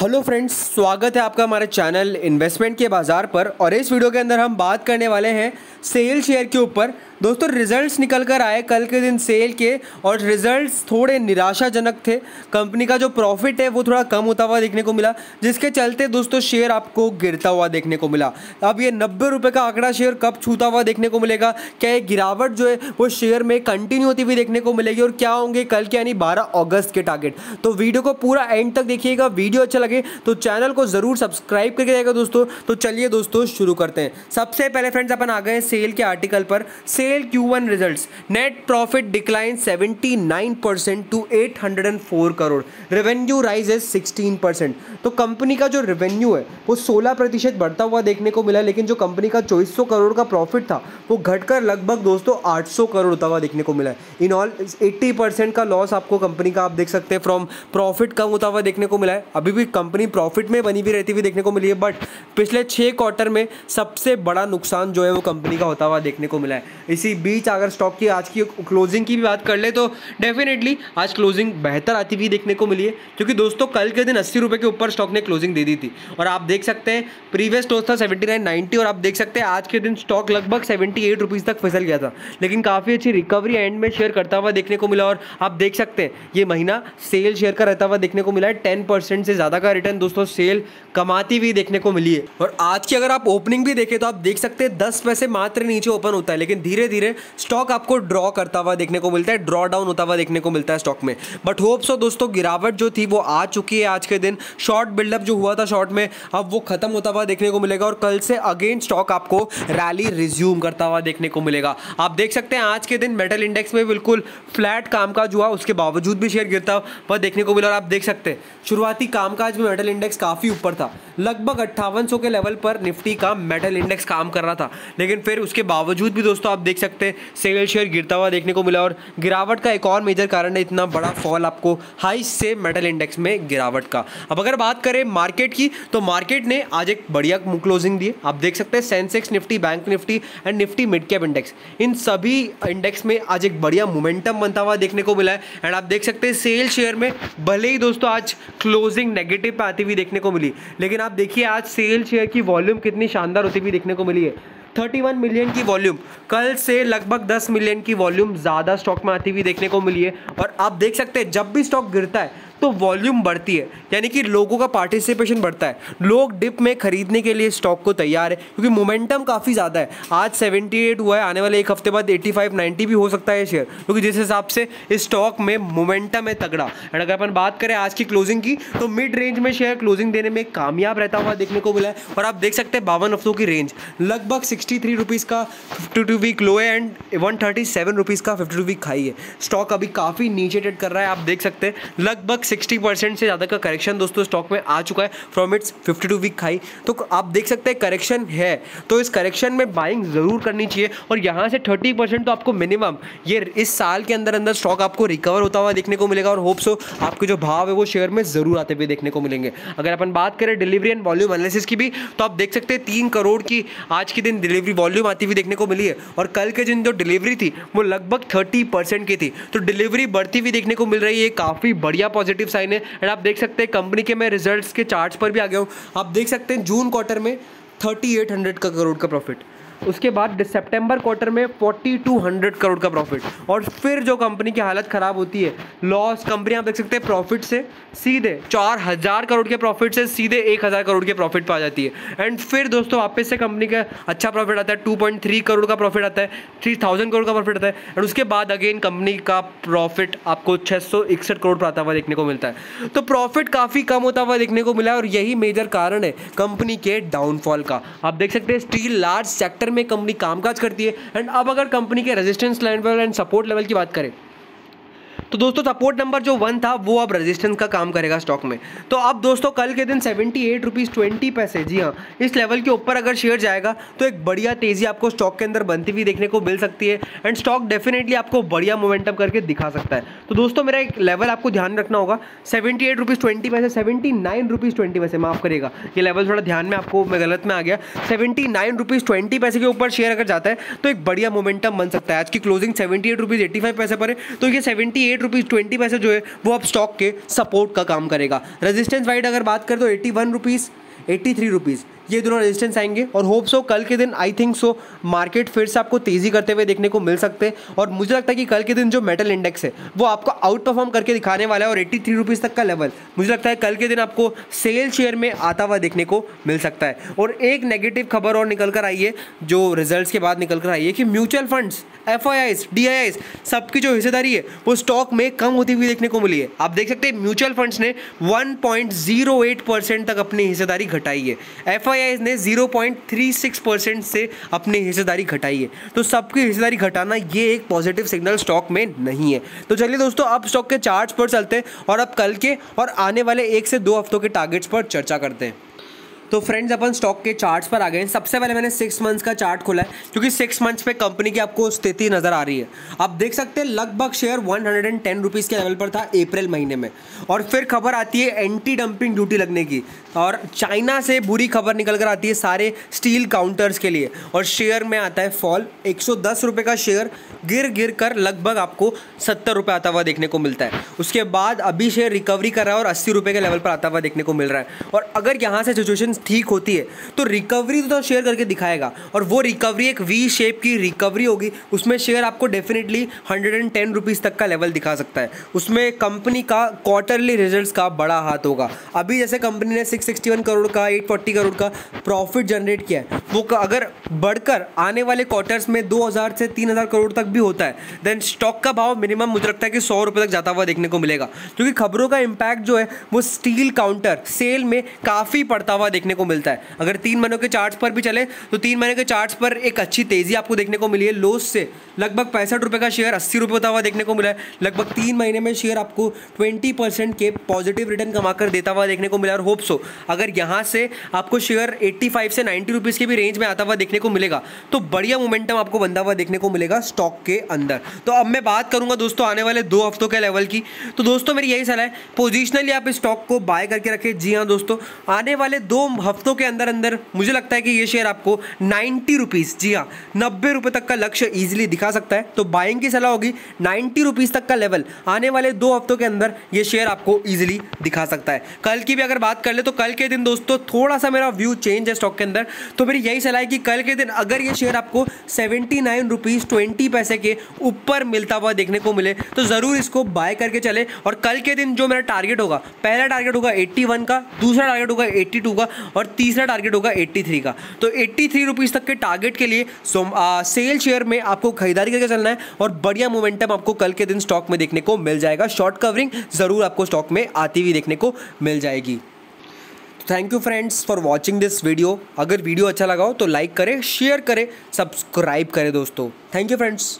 Hello friends, स्वागत है आपका हमारे चैनल इन्वेस्टमेंट के बाज़ार पर। और इस वीडियो के अंदर हम बात करने वाले हैं सेल शेयर के ऊपर। दोस्तों रिजल्ट्स निकल कर आए कल के दिन सेल के और रिजल्ट्स थोड़े निराशाजनक थे। कंपनी का जो प्रॉफिट है, वो थोड़ा कम होता हुआ देखने को मिला, जिसके चलते दोस्तों शेयर आपको गिरता हुआ देखने को मिला। अब ये नब्बे रुपये का आंकड़ा शेयर कब छूता हुआ देखने को मिलेगा? क्या ये गिरावट जो है, वो शेयर में कंटिन्यू होती हुई देखने को मिलेगी और क्या होंगे कल के, यानी बारह अगस्त के टारगेट तो वीडियो को पूरा एंड तक देखिएगा वीडियो अच्छा लगे तो चैनल को ज़रूर सब्सक्राइब करके जाएगा दोस्तों। तो चलिए दोस्तों, शुरू करते हैं। सबसे पहले फ्रेंड्स अपन आ गए सेल के आर्टिकल पर। SAIL Q one result net profit decline 79 percent to 804 crore revenue rise is 16 percent तो कंपनी का जो रेवेन्यू है, वो 16 प्रतिशत बढ़ता हुआ देखने को मिला, लेकिन जो कंपनी का चौबीस करोड़ का प्रॉफिट था, वो घटकर लगभग दोस्तों 800 करोड़ होता हुआ देखने को मिला है। इन ऑल 80 परसेंट का लॉस आपको कंपनी का आप देख सकते हैं फ्रॉम प्रॉफिट कम होता हुआ देखने को मिला है। अभी भी कंपनी प्रॉफिट में बनी हुई रहती हुई देखने को मिली है बट पिछले छः क्वार्टर में सबसे बड़ा नुकसान जो है वो कंपनी का होता हुआ देखने को मिला है। इसी बीच अगर स्टॉक की आज की क्लोजिंग की भी बात कर ले तो डेफिनेटली आज क्लोजिंग बेहतर आती हुई देखने को मिली है, क्योंकि दोस्तों कल के दिन अस्सी रुपये के ऊपर स्टॉक ने क्लोजिंग दे दी थी। और आप देख सकते हैं प्रीवियस क्लोज था सेवेंटी नाइन नाइन्टी और आप देख सकते हैं आज के दिन स्टॉक लगभग सेवेंटी एट रुपीज़ तक फिसल गया था। लेकिन काफ़ी अच्छी रिकवरी एंड में शेयर करता हुआ देखने को मिला और आप देख सकते हैं, ये महीना सेल शेयर का रहता हुआ देखने को मिला है टेन परसेंट से ज़्यादा का रिटर्न दोस्तों सेल कमाती हुई देखने को मिली है। और आज की अगर आप ओपनिंग भी देखें तो आप देख सकते हैं दस पैसे मात्र नीचे ओपन होता है, लेकिन धीरे धीरे स्टॉक आपको ड्रॉ करता हुआ देखने को मिलता है ड्रॉ डाउन होता हुआ देखने को मिलता है स्टॉक में। बट होप सो दोस्तों, गिरावट जो थी वो आ चुकी है आज के दिन। शॉर्ट बिल्डअप जो हुआ था शॉर्ट में, अब वो खत्म होता हुआ देखने को मिलेगा और कल से अगेन स्टॉक आपको रैली रिज्यूम करता हुआ देखने को मिलेगा। आप देख सकते हैं आज के दिन मेटल इंडेक्स में बिल्कुल फ्लैट कामकाज हुआ, उसके बावजूद भी शेयर गिरता हुआ देखने को मिला और आप देख सकते हैं, शुरुआती कामकाज में मेटल इंडेक्स काफ़ी ऊपर था। लगभग अट्ठावन के लेवल पर निफ्टी का मेटल इंडेक्स काम कर रहा था। लेकिन फिर उसके बावजूद भी दोस्तों, आप देख सकते हैं। सेल शेयर गिरता हुआ देखने को मिला और गिरावट का एक और मेजर कारण है इतना बड़ा फॉल आपको हाई से मेटल इंडेक्स में गिरावट का। अब अगर बात करें मार्केट की तो मार्केट ने आज एक बढ़िया क्लोजिंग दी आप देख सकते हैं Sensex Nifty bank Nifty and Nifty mid cap index इन सभी इंडेक्स में आज एक बढ़िया मोमेंटम बनता हुआ देखने को मिला है। एंड आप देख सकते हैं सेल शेयर में भले ही दोस्तों आज क्लोजिंग नेगेटिव पे आती हुई देखने को मिली, लेकिन आप देखिए आज सेल शेयर की वॉल्यूम कितनी शानदार होती हुई देखने को मिली है। 31 मिलियन की वॉल्यूम। कल से लगभग 10 मिलियन की वॉल्यूम ज़्यादा स्टॉक में आती हुई देखने को मिली है। और आप देख सकते हैं, जब भी स्टॉक गिरता है तो वॉल्यूम बढ़ती है, यानी कि लोगों का पार्टिसिपेशन बढ़ता है। लोग डिप में खरीदने के लिए स्टॉक को तैयार है, क्योंकि मोमेंटम काफ़ी ज़्यादा है। आज 78 हुआ है, आने वाले एक हफ़्ते बाद 85 90 भी हो सकता है शेयर, क्योंकि जिस हिसाब से इस स्टॉक में मोमेंटम है तगड़ा। एंड अगर अपन बात करें आज की क्लोजिंग की तो मिड रेंज में शेयर क्लोजिंग देने में कामयाब रहता हुआ देखने को मिला है। और आप देख सकते हैं बावन हफ्तों की रेंज लगभग सिक्सटी थ्री रुपीज़ का फिफ्टी टू वीक लो है and one thirty seven rupees का फिफ्टी टू वीक हाई है। स्टॉक अभी काफ़ी नीचे ट्रेड कर रहा है, आप देख सकते हैं। लगभग सिक्सटी परसेंट से ज़्यादा का करेक्शन दोस्तों स्टॉक में आ चुका है। From its fifty two week high तो आप देख सकते हैं करेक्शन है। तो इस करेक्शन में बाइंग ज़रूर करनी चाहिए और यहाँ से थर्टी परसेंट तो आपको मिनिमम ये इस साल के अंदर अंदर स्टॉक आपको रिकवर होता हुआ देखने को मिलेगा और होप्स आपके जो भाव है वो शेयर में ज़रूर आते हुए देखने को मिलेंगे। अगर अपन बात करें डिलीवरी एंड वॉल्यूम एनालिसिस की भी तो आप देख सकते हैं तीन करोड़ की आज के दिन डिलीवरी वॉल्यूम आती हुई देखने को मिली है और कल के दिन जो डिलीवरी थी, वो लगभग थर्टी परसेंट की थी। तो डिलीवरी बढ़ती हुई देखने को मिल रही है। काफ़ी बढ़िया पॉजिटिव साइन है. एंड आप देख सकते हैं कंपनी के मैं रिजल्ट्स के चार्ट्स पर भी आ गया हूँ. आप देख सकते हैं जून क्वार्टर में थर्टी एट हंड्रेड का करोड़ का प्रॉफिट उसके बाद सितंबर क्वार्टर में 4200 करोड़ का प्रॉफिट और फिर जो कंपनी की हालत ख़राब होती है लॉस कंपनी आप देख सकते हैं प्रॉफिट से सीधे चार हज़ार करोड़ के प्रॉफिट से सीधे एक हज़ार करोड़ के प्रॉफिट पर आ जाती है। एंड फिर दोस्तों, वापस से कंपनी का अच्छा प्रॉफिट आता है 2.3 करोड़ का प्रॉफिट आता है थ्री थाउज़ेंड करोड़ का प्रॉफिट आता है। एंड उसके बाद अगेन कंपनी का प्रॉफिट आपको छः सौ इकसठ करोड़ पर आता हुआ देखने को मिलता है। तो प्रॉफिट काफ़ी कम होता हुआ देखने को मिला है और यही मेजर कारण है कंपनी के डाउनफॉल का। आप देख सकते हैं स्टील लार्ज सेक्टर में कंपनी कामकाज करती है। एंड अब अगर कंपनी के resistance level and support level की बात करें तो दोस्तों सपोर्ट नंबर जो वन था, वो अब रेजिस्टेंस का काम करेगा स्टॉक में। तो अब दोस्तों, कल के दिन सेवेंटी एट रुपीज़ ट्वेंटी पैसे, जी हाँ इस लेवल के ऊपर अगर शेयर जाएगा तो एक बढ़िया तेज़ी आपको स्टॉक के अंदर बनती हुई देखने को मिल सकती है एंड स्टॉक डेफिनेटली आपको बढ़िया मोमेंटम करके दिखा सकता है। तो दोस्तों, मेरा एक लेवल आपको ध्यान रखना होगा seventy eight rupees twenty paise seventy nine rupees twenty paise, माफ़ करेगा ये लेवल थोड़ा ध्यान में आपको, मैं गलत में आ गया। सेवेंटी नाइन रुपीज़ ट्वेंटी पैसे के ऊपर शेयर अगर जाता है तो एक बढ़िया मोमेंटम बन सकता है। आज की closing seventy eight rupees eighty five paise पर है तो ये seventy eight eight rupees twenty paise जो है वो अब स्टॉक के सपोर्ट का काम करेगा रेजिस्टेंस वाइड अगर बात करें तो eighty one rupees eighty three rupees ये दोनों रेजिस्टेंस आएँगे और होप सो कल के दिन आई थिंक सो मार्केट फिर से आपको तेज़ी करते हुए देखने को मिल सकते हैं। और मुझे लगता है कि कल के दिन जो मेटल इंडेक्स है, वो आपको आउट परफॉर्म करके दिखाने वाला है और एट्टी थ्री रुपीज़ तक का लेवल मुझे लगता है कल के दिन आपको सेल शेयर में आता हुआ देखने को मिल सकता है। और एक नेगेटिव खबर और निकल कर आई है, जो रिज़ल्ट के बाद निकल कर आई है कि mutual funds F I Is D I Is सबकी जो हिस्सेदारी है, वो स्टॉक में कम होती हुई देखने को मिली है। आप देख सकते हैं म्यूचुअल फंड्स ने 1.08 परसेंट तक अपनी हिस्सेदारी घटाई है। एफ़ आई आईज ने 0.36 परसेंट से अपनी हिस्सेदारी घटाई है। तो सबकी हिस्सेदारी घटाना ये एक पॉजिटिव सिग्नल स्टॉक में नहीं है। तो चलिए दोस्तों, अब स्टॉक के चार्ट पर चलते हैं और अब कल के और आने वाले एक से दो हफ्तों के टारगेट्स पर चर्चा करते हैं। तो फ्रेंड्स अपन स्टॉक के चार्ट्स पर आ गए सबसे पहले मैंने सिक्स मंथ्स का चार्ट खोला है, क्योंकि सिक्स मंथ्स पे कंपनी की आपको स्थिति नज़र आ रही है। आप देख सकते हैं, लगभग share one hundred and ten rupees के लेवल पर था अप्रैल महीने में। और फिर खबर आती है एंटी डंपिंग ड्यूटी लगने की। और चाइना से बुरी खबर निकल कर आती है सारे स्टील काउंटर्स के लिए। और शेयर में आता है फॉल एक सौ का शेयर गिर गिर कर लगभग आपको सत्तर रुपये आता हुआ देखने को मिलता है। उसके बाद अभी शेयर रिकवरी कर रहा है और अस्सी रुपये के लेवल पर आता हुआ देखने को मिल रहा है। और अगर यहाँ से सिचुएशन ठीक होती है। तो रिकवरी तो शेयर करके दिखाएगा। और वो रिकवरी एक वी शेप की रिकवरी होगी। उसमें शेयर आपको definitely hundred and ten rupees तक का लेवल दिखा सकता है। उसमें कंपनी का क्वार्टरली रिज़ल्ट का बड़ा हाथ होगा। अभी जैसे कंपनी ने सिक्स सिक्सटी वन करोड़ का एट फोर्टी करोड़ का प्रॉफिट जनरेट किया है, वो अगर बढ़कर आने वाले क्वार्टर्स में दो हज़ार से तीन हज़ार करोड़ तक भी होता है देन स्टॉक का भाव मिनिमम मुझे लगता है कि सौ रुपये तक जाता हुआ देखने को मिलेगा। क्योंकि खबरों का इम्पैक्ट जो है, वो स्टील काउंटर सेल में काफ़ी पड़ता हुआ देखने को मिलता है। अगर तीन महीनों के चार्ट्स पर भी चले तो तीन महीने के चार्ट्स पर एक अच्छी तेज़ी आपको देखने को मिली है। लोस से लगभग पैंसठ रुपये का शेयर अस्सी रुपये होता हुआ देखने को मिला है। लगभग तीन महीने में शेयर आपको ट्वेंटी परसेंट के पॉजिटिव रिटर्न कमाकर देता हुआ देखने को मिला और होप सो अगर यहाँ से आपको शेयर एट्टी फाइव से नाइन्टी रुपीज़ के भी रेंज में आता हुआ देखने को मिलेगा तो बढ़िया मोमेंटम आपको बंदा हुआ देखने को मिलेगा स्टॉक के अंदर। तो अब मैं बात करूँगा दोस्तों आने वाले दो हफ्तों के लेवल की। तो दोस्तों मेरी यही सलाह है पोजिशनली आप स्टॉक को बाय करके रखें। जी हाँ दोस्तों, आने वाले दो हफ्तों के अंदर अंदर मुझे लगता है कि ये शेयर आपको नाइन्टी रुपीज़ जी हाँ नब्बे रुपये तक का लक्ष्य ईजिली दिखा सकता है। तो बाइंग की सलाह होगी नाइन्टी रुपीज़ तक का लेवल आने वाले दो हफ्तों के अंदर ये शेयर आपको ईजिली दिखा सकता है। कल की भी अगर बात कर ले तो कल के दिन दोस्तों थोड़ा सा मेरा व्यू चेंज है स्टॉक के अंदर। तो मेरी यही सलाह है कि कल के दिन अगर ये शेयर आपको सेवेंटी नाइन रुपीज़ ट्वेंटी पैसे के ऊपर मिलता हुआ देखने को मिले तो ज़रूर इसको बाय करके चले। और कल के दिन जो मेरा टारगेट होगा, पहला टारगेट होगा 81 का, दूसरा टारगेट होगा 82 का और तीसरा टारगेट होगा 83 का। तो 83 रुपीज़ तक के टारगेट के लिए सेल शेयर में आपको खरीदारी करके चलना है और बढ़िया मोमेंटम आपको कल के दिन स्टॉक में देखने को मिल जाएगा। शॉर्ट कवरिंग ज़रूर आपको स्टॉक में आती हुई देखने को मिल जाएगी। Thank you friends for watching this video अगर वीडियो अच्छा लगा हो तो लाइक करें शेयर करें सब्सक्राइब करें दोस्तों। Thank you friends